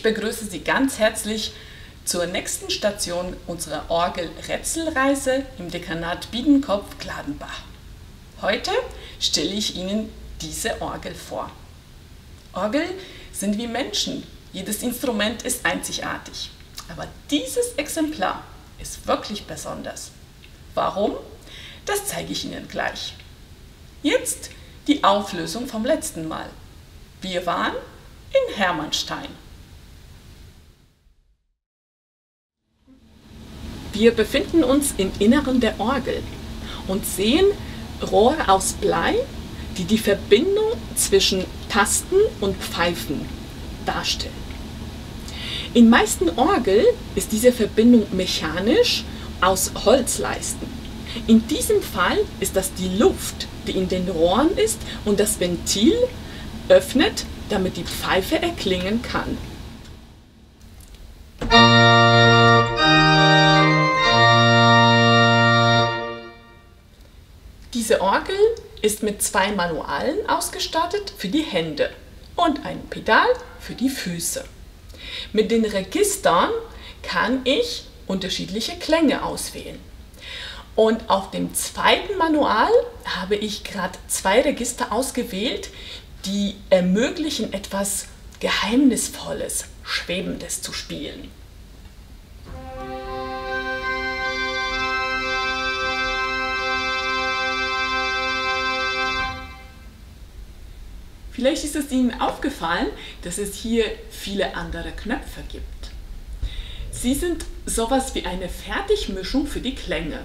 Ich begrüße Sie ganz herzlich zur nächsten Station unserer Orgel-Rätselreise im Dekanat Biedenkopf-Gladenbach. Heute stelle ich Ihnen diese Orgel vor. Orgel sind wie Menschen. Jedes Instrument ist einzigartig. Aber dieses Exemplar ist wirklich besonders. Warum? Das zeige ich Ihnen gleich. Jetzt die Auflösung vom letzten Mal. Wir waren in Hermannstein. Wir befinden uns im Inneren der Orgel und sehen Rohre aus Blei, die die Verbindung zwischen Tasten und Pfeifen darstellen. In meisten Orgeln ist diese Verbindung mechanisch aus Holzleisten. In diesem Fall ist das die Luft, die in den Rohren ist und das Ventil öffnet, damit die Pfeife erklingen kann. Diese Orgel ist mit zwei Manualen ausgestattet für die Hände und einem Pedal für die Füße. Mit den Registern kann ich unterschiedliche Klänge auswählen. Und auf dem zweiten Manual habe ich gerade zwei Register ausgewählt, die ermöglichen etwas Geheimnisvolles, Schwebendes zu spielen. Vielleicht ist es Ihnen aufgefallen, dass es hier viele andere Knöpfe gibt. Sie sind sowas wie eine Fertigmischung für die Klänge.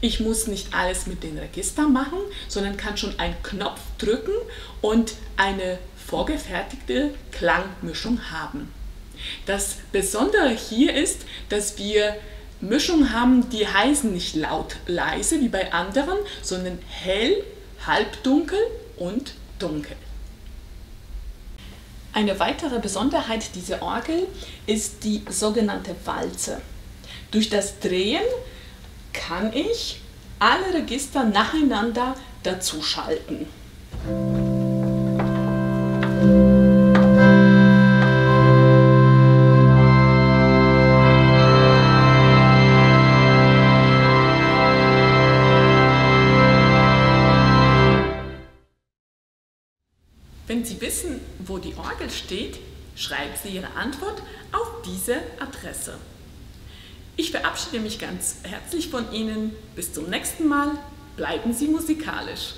Ich muss nicht alles mit den Registern machen, sondern kann schon einen Knopf drücken und eine vorgefertigte Klangmischung haben. Das Besondere hier ist, dass wir Mischungen haben, die heißen nicht laut leise wie bei anderen, sondern hell, halbdunkel und dunkel. Eine weitere Besonderheit dieser Orgel ist die sogenannte Walze. Durch das Drehen kann ich alle Register nacheinander dazuschalten. Wenn Sie wissen, wo die Orgel steht, schreiben Sie Ihre Antwort auf diese Adresse. Ich verabschiede mich ganz herzlich von Ihnen. Bis zum nächsten Mal. Bleiben Sie musikalisch.